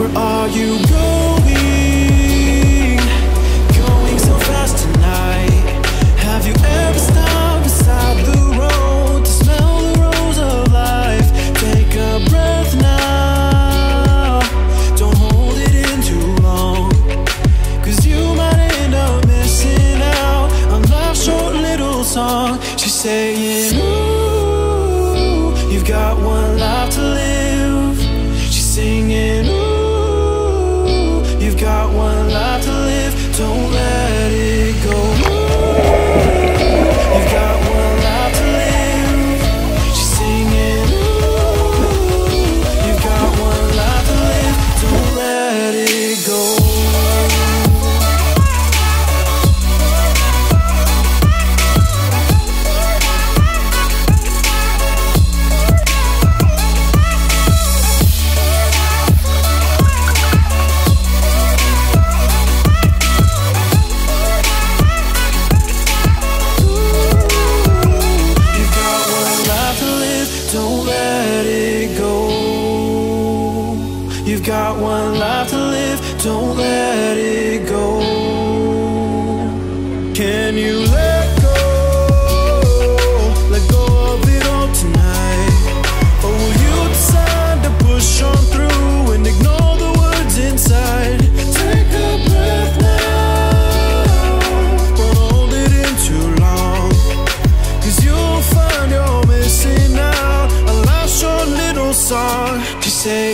Where are you going? Going so fast tonight Have you ever stopped beside the road To smell the rose of life Take a breath now Don't hold it in too long Cause you might end up missing out On life's short little song She's saying Ooh. You've got one life to live, don't let it go. Can you let go, let go of it all tonight. Or will you decide to push on through and ignore the words inside? Take a breath now. Say